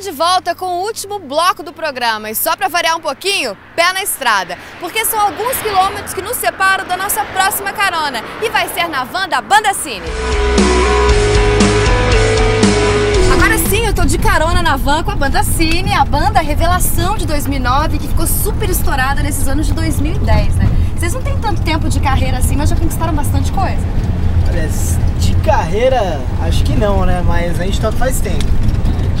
De volta com o último bloco do programa e só para variar um pouquinho, pé na estrada, porque são alguns quilômetros que nos separam da nossa próxima carona e vai ser na van da Banda Cine. Agora sim, eu tô de carona na van com a Banda Cine, a banda Revelação de 2009, que ficou super estourada nesses anos de 2010, né? Vocês não têm tanto tempo de carreira assim, mas já conquistaram bastante coisa. Olha, de carreira, acho que não, né? Mas a gente toca faz tempo.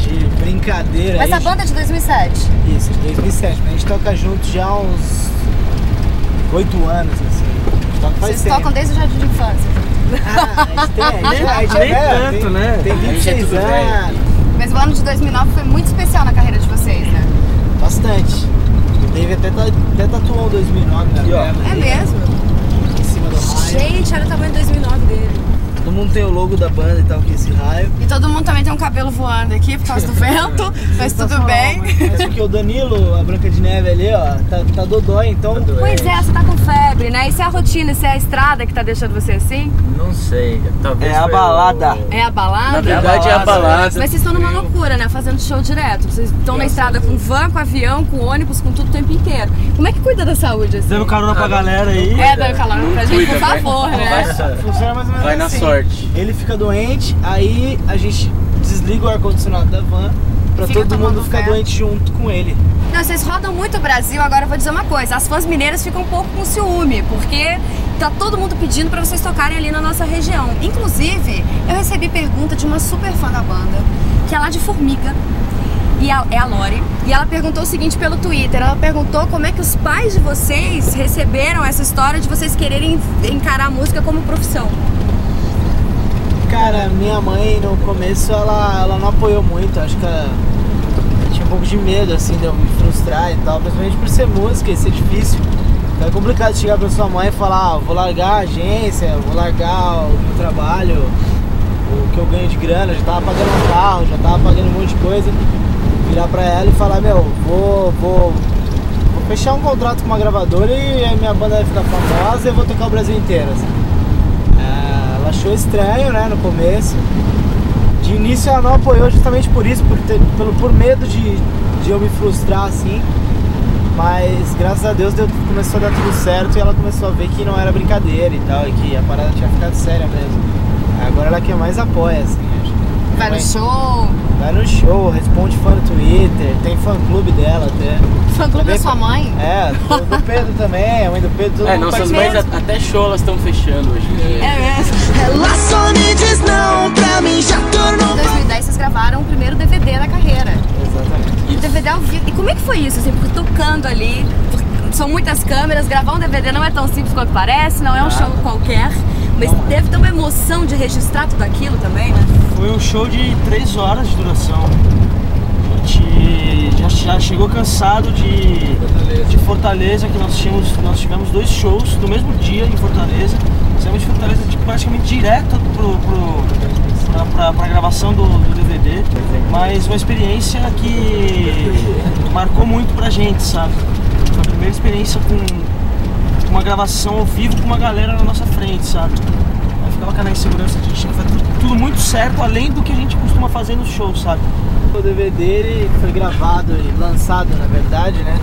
De brincadeira. Mas a banda é de 2007. Isso, de 2007. Mas a gente toca junto já há uns oito anos, assim. A gente toca Vocês tempo. tocam desde o jardim de infância. Ah, a gente tem, a gente, a gente Nem é velho, tanto, tem, né? Tem A gente é 26 tudo anos. Mas o ano de 2009 foi muito especial na carreira de vocês, né? Bastante. Dave até, ta- até tatuou o 2009 na perna É mesmo? Em cima do raio. Gente, olha o tamanho de 2009 dele. Todo mundo tem o logo da banda e tal, com esse raio. E todo mundo também tem um cabelo voando aqui por causa do vento, mas tudo bem. Mas porque o Danilo, a Branca de Neve ali, ó, tá, tá dodói, então. Pois é, você tá com febre, né? Isso é a rotina, isso é a estrada que tá deixando você assim? Não sei, talvez É a balada. o- É a balada? Na verdade é a balada. Mas vocês estão numa loucura, né? Fazendo show direto. Vocês estão na estrada com van, com avião, com ônibus, com tudo o tempo inteiro. Como é que cuida da saúde, assim? Dando carona pra galera aí. É, dando calor pra gente, por vai- favor, né? vai- Funciona mais ou menos Vai na assim. Sorte. Ele fica doente, aí a gente desliga o ar-condicionado da van pra Fica todo mundo ficar vento. doente junto com ele. Não, vocês rodam muito o Brasil, agora eu vou dizer uma coisa. As fãs mineiras ficam um pouco com ciúme, porque tá todo mundo pedindo pra vocês tocarem ali na nossa região. Inclusive, eu recebi pergunta de uma super fã da banda, que é lá de Formiga. E a- é a Lori. E ela perguntou o seguinte pelo Twitter. Ela perguntou como é que os pais de vocês receberam essa história de vocês quererem encarar a música como profissão. Cara, minha mãe no começo ela, ela não apoiou muito, acho que ela tinha um pouco de medo assim de eu me frustrar e tal, principalmente por ser música e ser difícil. Então é complicado chegar pra sua mãe e falar, ah, vou largar a agência, vou largar o meu trabalho, o que eu ganho de grana, já tava pagando um carro, já tava pagando um monte de coisa. Virar pra ela e falar, meu, vou, vou, vou fechar um contrato com uma gravadora e a minha banda vai ficar famosa e eu vou tocar o Brasil inteiro. assim. É, ela achou estranho, né, no começo. De início ela não apoiou justamente por isso, por, ter, pelo, por medo de, de eu me frustrar assim. Mas graças a Deus deu, começou a dar tudo certo e ela começou a ver que não era brincadeira e tal, e que a parada tinha ficado séria mesmo. Agora ela é que mais apoia, assim. acho. Vai no show, Vai no show, responde fã no Twitter, tem fã clube dela até. fã clube da Também- sua mãe. É, do, do Pedro também, a mãe do Pedro, todo É, mundo nossas mães a- até show elas estão fechando hoje em dia. É mesmo. Ela só me diz não, pra mim já Em tornou 2010 vocês gravaram o primeiro DVD da carreira. Exatamente. O DVD ao vivo. E como é que foi isso? Assim, porque tocando ali, são muitas câmeras, gravar um DVD não é tão simples quanto parece, não é um show qualquer. Mas Não é. deve ter uma emoção de registrar tudo aquilo também, né? Foi um show de 3 horas de duração. Gente já, já chegou cansado de, de Fortaleza, que nós, tínhamos, nós tivemos dois shows no mesmo dia em Fortaleza. Saímos de Fortaleza tipo, praticamente direto pro, pro, pra, pra, pra gravação do, do DVD. Mas uma experiência que marcou muito pra gente, sabe? Foi a primeira experiência com uma gravação ao vivo com uma galera na nossa frente, sabe? Ficava aquela insegurança de a gente tinha que fazer tudo, tudo muito certo, além do que a gente costuma fazer no show, sabe? O DVD ele foi gravado e lançado, na verdade, né?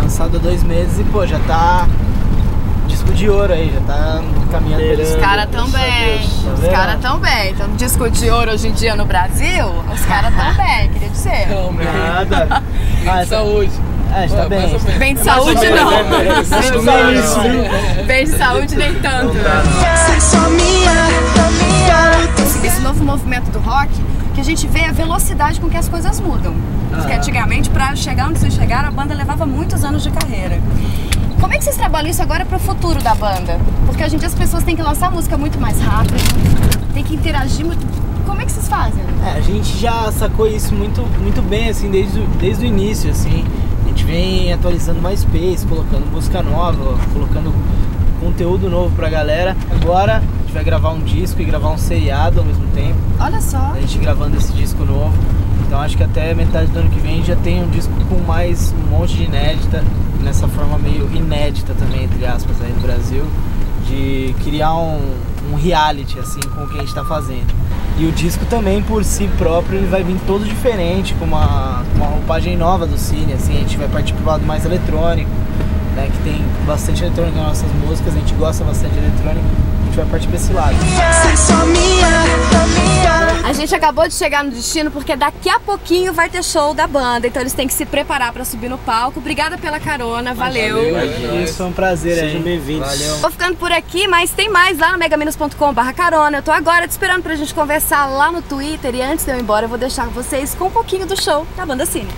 Lançado há dois meses e, pô, já tá disco de ouro aí, já tá caminhando Os caras tão bem. Tá Os vendo? caras tão bem. Então, disco de ouro hoje em dia no Brasil, os caras tão bem, queria dizer. Nada. Ah, essa... Saúde. É, está bem. Bem de saúde não. né? Bem não. Bem de saúde nem tanto, rock, que a gente vê a velocidade com que as coisas mudam. Porque antigamente, pra chegar onde vocês chegaram, a banda levava muitos anos de carreira. Como é que vocês trabalham isso agora pro futuro da banda? Porque hoje em dia as pessoas têm que lançar música muito mais rápido, tem que interagir muito. Como é que vocês fazem? É, a gente já sacou isso muito, muito bem, assim, desde, o- desde o início, assim. A gente vem atualizando mais space, colocando música nova, colocando conteúdo novo pra galera. Agora a gente vai gravar um disco e gravar um seriado ao mesmo tempo. Olha só. A gente gravando esse disco novo. Então acho que até metade do ano que vem já tem um disco com mais um monte de inédita, nessa forma meio inédita também, entre aspas, aí no Brasil, de criar um, um reality, assim, com o que a gente tá fazendo. E o disco também, por si próprio, ele vai vir todo diferente, com uma, uma roupagem nova do Cine, assim, a gente vai partir pro lado mais eletrônico, né, que tem bastante eletrônica nas nossas músicas, a gente gosta bastante de eletrônica, a gente vai partir pra esse lado. A gente acabou de chegar no destino porque daqui a pouquinho vai ter show da banda, então eles têm que se preparar pra subir no palco. Obrigada pela carona, valeu. Isso foi um prazer Sejam bem-vindos. Valeu. Vou ficando por aqui, mas tem mais lá no megaminos.com.br carona. Eu tô agora te esperando pra gente conversar lá no Twitter e antes de eu ir embora eu vou deixar vocês com um pouquinho do show da banda Cine.